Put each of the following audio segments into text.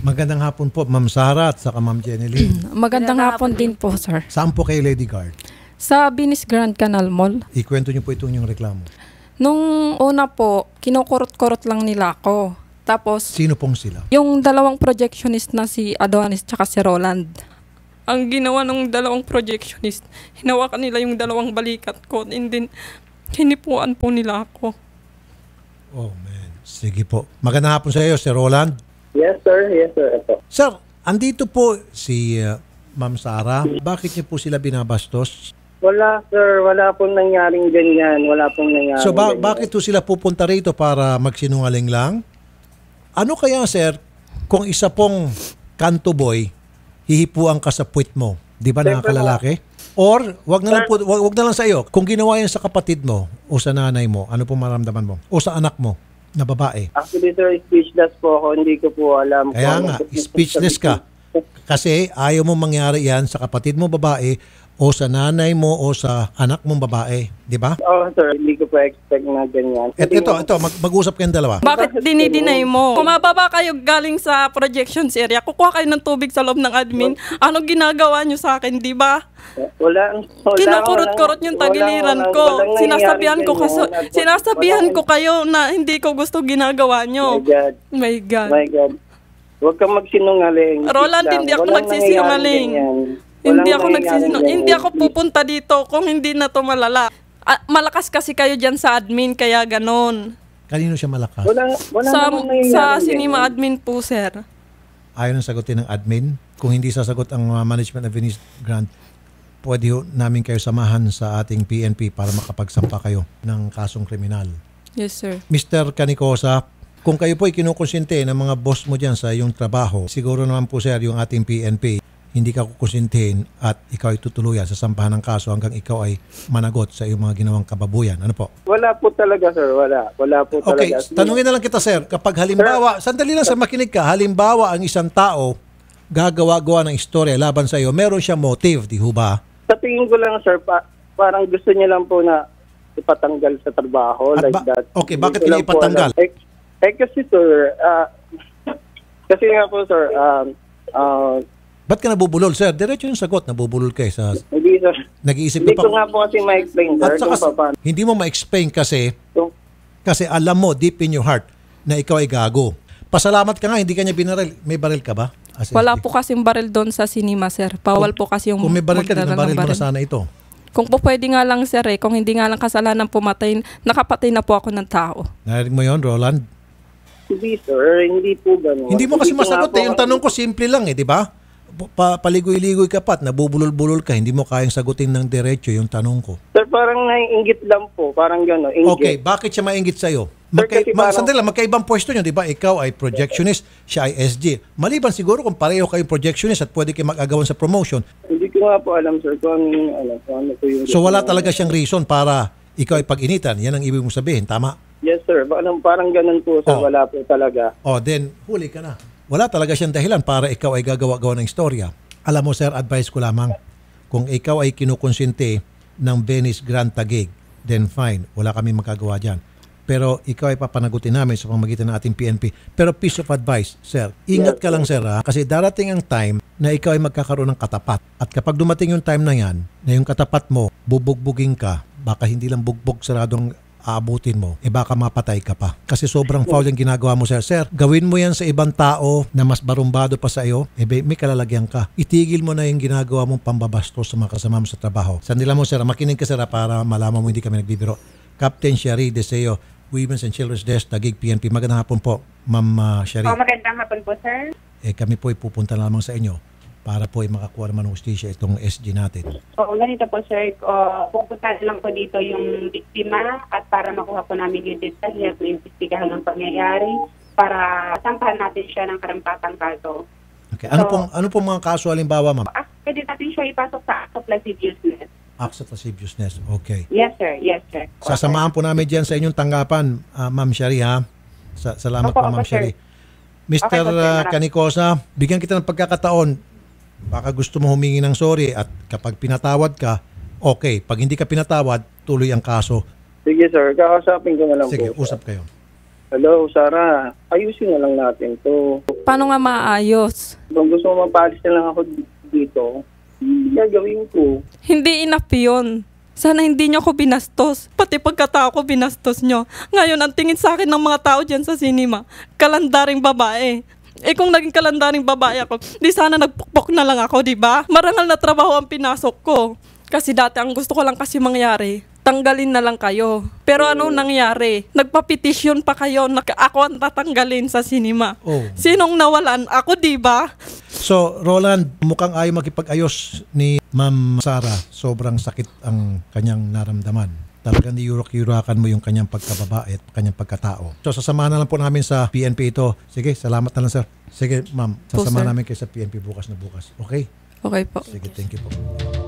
Magandang hapon po, Ma'am Sara at saka Ma'am Jenny Lee. Magandang hapon din po, sir. Saan po kayo, Lady Guard? Sa Binis Grand Canal Mall, Ikwento niyo po itong yung reklamo. nung una po, kinukurot-kurot lang nila ako. Tapos, Sino pong sila? yung dalawang projectionist na si Adonis tsaka si Roland. Ang ginawa ng dalawang projectionist, hinawakan nila yung dalawang balikat ko and then hinipuan po nila ako. Oh, man. Sige po. Magandang hapon sa iyo, Sir Roland. Yes, sir. Yes, sir. Ito. Sir, andito po si uh, Ma'am Sara. Bakit niyo po sila binabastos? Wala, sir. Wala pong nangyaring ganyan. Wala pong nangyaring So ba- ganyan. bakit po sila pupunta rito para magsinungaling lang? Ano kaya sir, kung isa pong kanto boy, hihipuan ka sa puwit mo, di ba nakakalalaki? Or wag na lang po, wag, wag na lang sa iyo. Kung ginawa yan sa kapatid mo o sa nanay mo, ano pong maramdaman mo? O sa anak mo na babae? Actually, sir, speechless po ako. Hindi ko po alam. Kaya kung nga, ano- speechless ka. Kasi ayaw mo mangyari yan sa kapatid mo babae o sa nanay mo o sa anak mong babae, di ba? Oo, sir. Hindi ko po expect na ganyan. Et, ito, ito, mag- mag-usap kayong dalawa. Bakit dinidinay mo? Kung mababa kayo galing sa projections area, kukuha kayo ng tubig sa loob ng admin. Ano ginagawa nyo sa akin, di ba? Wala. wala Kinukurot-kurot yung tagiliran ko. walang Sinasabihan ko kaso, sinasabihan Walang- ko kayo na hindi ko gusto ginagawa My nyo. God. My God. My God. Huwag kang magsinungaling. Roland, hindi ako Walang nagsisinungaling. Hindi ako ganyan. hindi ako pupunta dito kung hindi na to malala. Ah, malakas kasi kayo dyan sa admin, kaya ganon. Kanino siya malakas? Wala, wala Sa, sa cinema admin po, sir. ayaw nang sagutin ng admin. Kung hindi sasagot ang uh, management of Venice Grant, pwede ho namin kayo samahan sa ating PNP para makapagsampa kayo ng kasong kriminal. Yes, sir. Mr. Canicosa, kung kayo po ay kinukonsinte ng mga boss mo dyan sa iyong trabaho, siguro naman po sir yung ating PNP, hindi ka kukonsintihin at ikaw ay tutuluyan sa sampahan ng kaso hanggang ikaw ay managot sa iyong mga ginawang kababuyan. Ano po? Wala po talaga, sir. Wala. Wala po Okay, talaga. tanungin na lang kita sir, kapag halimbawa, sandali lang sa makinig ka, halimbawa ang isang tao gagawa-gawa ng istorya laban sa iyo, meron siya motive, di ho ba? Sa tingin ko lang, sir, pa- parang gusto niya lang po na ipatanggal sa trabaho At like ba- that. okay, bakit niya po ipatanggal? alam. Eh, eh, kasi, sir, ah, kasi nga po, sir, um, ah, Ba't ka nabubulol, sir? Diretso yung sagot, nabubulol ka eh sa... hindi, sir. Nag-iisip Hindi ka ko pa. nga po kasi ma-explain, sir, At saka, paano. hindi mo ma-explain kasi, kasi alam mo deep in your heart na ikaw ay gago. Pasalamat ka nga, hindi ka niya binaril. May baril ka ba? As Wala po kasing baril doon sa cinema, sir. Bawal po kasi yung Kung may baril ka, baril mo na sana ito. Kung po pwede nga lang, sir, eh, kung hindi nga lang kasalanan pumatay, nakapatay na po ako ng tao. Narinig mo yon Roland? Hindi, sir. Hindi po ganun. Hindi mo kasi ko nga masagot eh. Yung tanong ko simple lang eh, di ba? Pa paligoy-ligoy ka pat, nabubulol-bulol ka, hindi mo kayang sagutin ng diretso yung tanong ko. Sir, parang naiingit lang po. Parang gano'n. Inggit. Okay, bakit siya maingit sa'yo? Sir, Magkay, kasi ma- parang- sandali lang, magkaibang pwesto nyo, di ba? Ikaw ay projectionist, siya ay SG. Maliban siguro kung pareho kayong projectionist at pwede kayo mag-agawan sa promotion. Hindi ko nga po alam, sir, kung ano ano, kung ano po yung... So wala talaga siyang reason para ikaw ay pag-initan. Yan ang ibig mong sabihin, tama? Yes, sir. Parang, parang ganun po, sir. Oh. Wala po talaga. O then, huli ka na. Wala talaga siyang dahilan para ikaw ay gagawa-gawa ng istorya. Alam mo sir, advice ko lamang, kung ikaw ay kinukonsinti ng Venice Grand Taguig, then fine, wala kami magagawa dyan. Pero ikaw ay papanagutin namin sa pamagitan ng ating PNP. Pero piece of advice, sir, ingat ka lang sir ha, kasi darating ang time na ikaw ay magkakaroon ng katapat. At kapag dumating yung time na yan, na yung katapat mo, bubugbugin ka, baka hindi lang bugbog saradong aabutin mo, eh baka mapatay ka pa. Kasi sobrang foul yung ginagawa mo, sir. Sir, gawin mo yan sa ibang tao na mas barumbado pa sa iyo, eh may kalalagyan ka. Itigil mo na yung ginagawa mong pambabastos sa mga kasama mo sa trabaho. Sandila mo, sir, makinig ka, sir, ha, para malaman mo hindi kami nagbibiro. Captain Sherry Deseo, Women's and Children's Desk, Tagig PNP. Magandang hapon po, Ma'am uh, Sherry. Oh, magandang hapon po, sir. Eh, kami po ay pupunta lamang sa inyo para po ay makakuha naman ng hustisya itong SG natin. Oo, ganito po, sir. Uh, pupunta lang po dito yung biktima at para makuha po namin yung detalye at maimbestigahan ng pangyayari para sampahan natin siya ng karampatang kaso. Okay. Ano So- pong ano pong mga kaso halimbawa, ma'am? Ah, pwede natin siya ipasok sa act of lasciviousness. Acts of lasciviousness. Okay. Yes, sir. Yes, sir. Sasamahan po namin diyan sa inyong tanggapan, ah, Ma'am Shari ha. Sa, salamat Opo, po, Ma'am. Shari. Mr. Okay po, sir. ah, Canicosa, bigyan kita ng pagkakataon. Baka gusto mo humingi ng sorry at kapag pinatawad ka, okay. Pag hindi ka pinatawad, tuloy ang kaso. Sige, sir. Kakausapin ko na lang Sige, po. usap kayo. Hello, Sarah. Ayusin na lang natin to. Paano nga maayos? Kung gusto mo mapaalis na lang ako dito, hindi gagawin ko. Hindi enough yun. Sana hindi niyo ako binastos. Pati pagkatao ko binastos niyo. Ngayon, ang tingin sa akin ng mga tao dyan sa sinima, kalandaring babae. Eh kung naging kalandaring babae ako, di sana nagpukpok na lang ako, di ba? Marangal na trabaho ang pinasok ko. Kasi dati ang gusto ko lang kasi mangyari, tanggalin na lang kayo. Pero ano nangyari? Nagpa-petition pa kayo na ako ang tatanggalin sa sinima. Oh. Sinong nawalan? Ako, di ba? So, Roland, mukhang ayaw makipag-ayos ni Ma'am Sara. Sobrang sakit ang kanyang naramdaman. Talagang niyurak-yurakan mo yung kanyang pagkababae at kanyang pagkatao. So, sasamahan na lang po namin sa PNP ito. Sige, salamat na lang, sir. Sige, ma'am. Po, Sasamahan sir. namin kayo sa PNP bukas na bukas. Okay? Okay po. Sige, thank you po.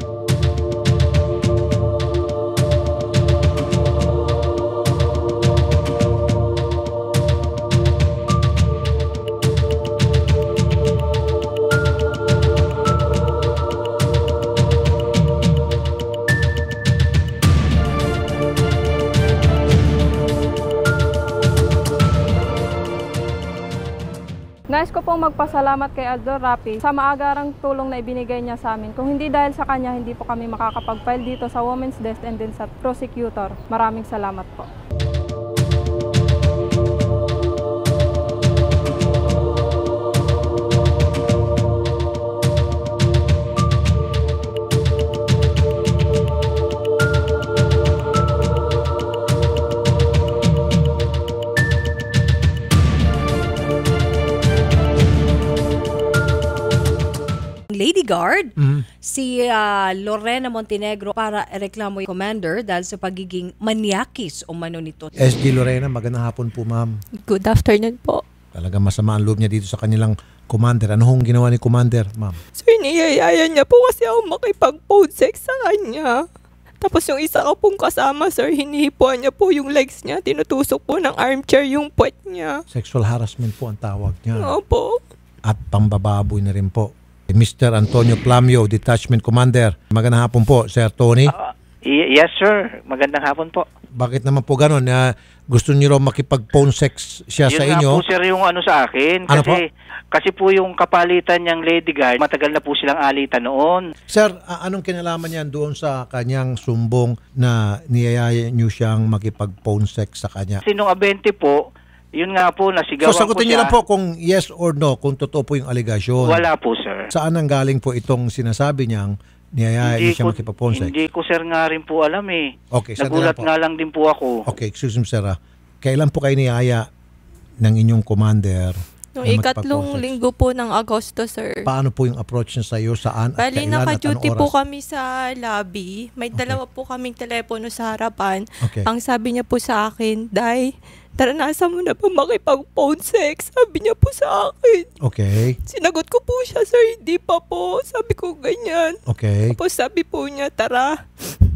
Ko pong magpasalamat kay Aldo Rapi sa maagarang tulong na ibinigay niya sa amin. Kung hindi dahil sa kanya, hindi po kami makakapag-file dito sa Women's Desk and din sa prosecutor. Maraming salamat po. Lady Guard, Mhm. si ah, Lorena Montenegro para reklamo yung commander dahil sa pagiging manyakis o mano nito. SG Lorena, magandang hapon po, ma'am. Good afternoon po. Talagang masama ang loob niya dito sa kanilang commander. Ano hong ginawa ni commander, ma'am? Sir, niyayaya niya po kasi ako makipag-phone sex sa kanya. Tapos yung isa ko pong kasama, sir, hinihipuan niya po yung legs niya. Tinutusok po ng armchair yung puwet niya. Sexual harassment po ang tawag niya. Opo. At pambababoy na rin po. Mr. Antonio Plamio, Detachment Commander. Magandang hapon po, Sir Tony. Y- yes, sir. Magandang hapon po. Bakit naman po ganun? na gusto niyo raw makipag-phone sex siya Yun sa inyo? po, sir, yung ano sa akin. Ano Kasi, kasi po yung kapalitan niyang lady guard, matagal na po silang alitan noon. Sir, a- anong kinalaman niyan doon sa kanyang sumbong na niyayaya niyo siyang makipag-phone sex sa kanya? Kasi nung abente po, yun nga po, nasigawan So sagutin niyo lang po kung yes or no, kung totoo po yung allegation. Wala po, sir. Saan ang galing po itong sinasabi niyang niyayaya niyo siya makipag-phone sex? hindi ko, sir, nga rin po alam eh. Okay, Nagulat lang po. nga lang din po ako. Okay, excuse me sir. ah. Kailan po kayo niyaya ng inyong commander? Noong na ikatlong linggo po ng Agosto, sir. Paano po yung approach niya sa iyo? Saan at Bali, naka-duty po kami sa lobby. May dalawa po kaming telepono sa harapan. Okay. Ang sabi niya po sa akin, Day, naranasan mo na ba makipag-phone sex? Sabi niya po sa akin. Okay. Sinagot ko po siya, sir, hindi pa po. Sabi ko ganyan. Okay. Tapos sabi po niya, tara,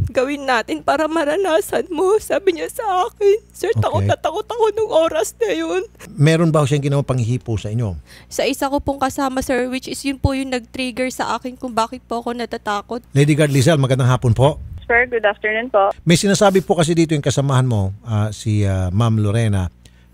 gawin natin para maranasan mo. Sabi niya sa akin. Sir, takot Okay. na takot ako nung oras na yun. Meron ba siyang ginawa panghihipo sa inyo? Sa isa ko pong kasama, sir, which is yun po yung nag-trigger sa akin kung bakit po ako natatakot. Lady Guard Lizelle, magandang hapon po. Sir, good afternoon po. May sinasabi po kasi dito yung kasamahan mo, ah, si ah, Ma'am Lorena,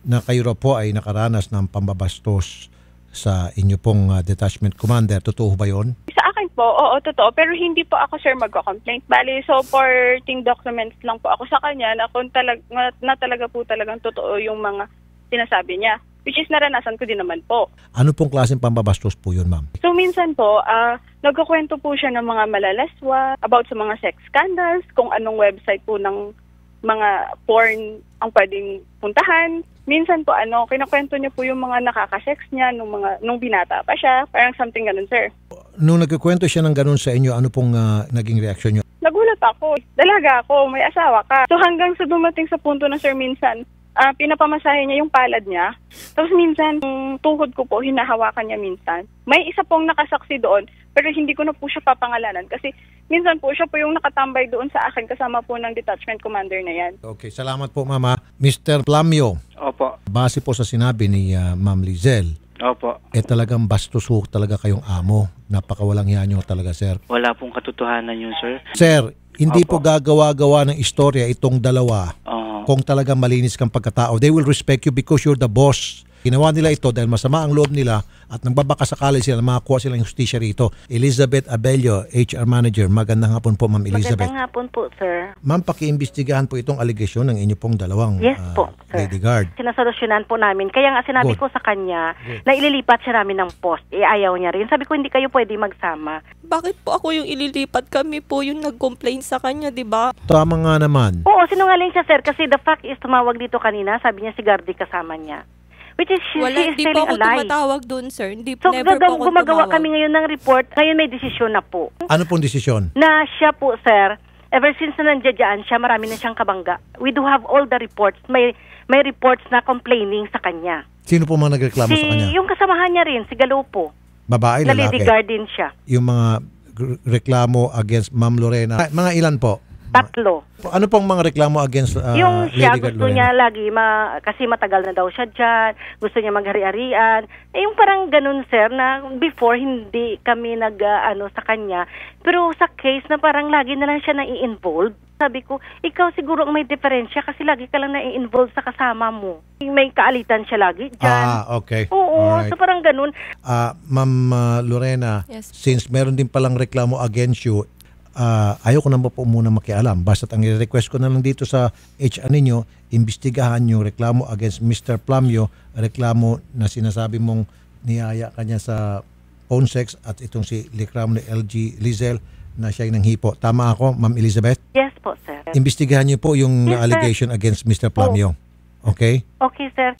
na kayo raw po ay nakaranas ng pambabastos sa inyo pong ah, detachment commander. Totoo ba yon? Sa akin po, oo, totoo. Pero hindi po ako, sir, magko-complaint. Bali, supporting documents lang po ako sa kanya na kung talag, na, na talaga po talagang totoo yung mga sinasabi niya. Which is naranasan ko din naman po. Ano pong klaseng pambabastos po yun, ma'am? So, minsan po, ah nagkukwento po siya ng mga malalaswa about sa mga sex scandals, kung anong website po ng mga porn ang pwedeng puntahan. Minsan po, ano, kinakwento niya po yung mga nakaka-sex niya nung, mga, nung binata pa siya. Parang something ganun, sir. Nung nagkikwento siya ng ganun sa inyo, ano pong ah, naging reaksyon niyo? Nagulat ako. Dalaga ako, may asawa ka. So hanggang sa dumating sa punto na sir minsan, ah, pinapamasahe niya yung palad niya. Tapos minsan, yung tuhod ko po, hinahawakan niya minsan. May isa pong nakasaksi doon, pero hindi ko na po siya papangalanan kasi minsan po siya po yung nakatambay doon sa akin kasama po ng detachment commander na yan. Okay, salamat po, mama. Mr. Plamio, Opo. base po sa sinabi ni ah, Ma'am Lizelle, Opo. eh talagang bastos ho talaga kayong amo. Napakawalang yan nyo talaga, sir. Wala pong katotohanan yun, sir. Sir, hindi po Opo. gagawa-gawa ng istorya itong dalawa Oo. Kung talagang malinis kang pagkatao. They will respect you because you're the boss. Ginawa nila ito dahil masama ang loob nila at nagbabaka sakali sila makakuha silang justisya rito. Elizabeth Abello, HR Manager. Magandang hapon po, Ma'am Elizabeth. Magandang hapon po, sir. Ma'am, pakiimbestigahan po itong aligasyon ng inyo pong dalawang Yes ah, po, sir. lady guard. Sinasolusyonan po namin. Kaya nga sinabi Good. ko sa kanya na ililipat siya namin ng post. Eh, ayaw niya rin. Sabi ko, hindi kayo pwede magsama. Bakit po ako yung ililipat? Kami po yung nag-complain sa kanya, di ba? Tama nga naman. Oo, sinungaling siya, sir. Kasi the fact is, tumawag dito kanina. Sabi niya si Gardy kasama niya. Which is, she, Wala, she is hindi po telling ako a lie. tumatawag doon, sir. Hindi, So, never gagaw- po ako gumagawa tumawag. kami ngayon ng report. Ngayon may desisyon na po. Ano pong desisyon? Na siya po, sir, ever since na nandiyan siya, marami na siyang kabangga. We do have all the reports. May may reports na complaining sa kanya. Sino po mga nagreklamo si, sa kanya? Yung kasamahan niya rin, si Galopo. Babae, na Lady lalaki? Guardian siya. Yung mga reklamo against Ma'am Lorena. Mga ilan po? Tatlo. Ano pong mga reklamo against uh, yung siya, Lady gusto Lorena? niya lagi, ma, kasi matagal na daw siya dyan, gusto niya maghari-harian. Eh, yung parang ganun, sir, na before hindi kami nag, ah, ano, sa kanya. Pero sa case na parang lagi na lang siya nai-involve, sabi ko, ikaw siguro ang may diferensya kasi lagi ka lang nai-involve sa kasama mo. May kaalitan siya lagi dyan. Ah, okay. Oo, Alright. so parang ganun. Ah, Ma'am ah, Lorena, Yes. since meron din palang reklamo against you, ah, ayoko na po muna makialam. Basta ang request ko na lang dito sa HR ninyo, imbestigahan yung reklamo against Mr. Plamio, reklamo na sinasabi mong niyaya kanya sa phone sex at itong si reklamo ni LG Lizel na siya yung nanghipo. Tama ako, Ma'am Elizabeth? Yes po, sir. Imbestigahan niyo po yung Yes, sir. allegation against Mr. Plamio. Okay? Okay, sir.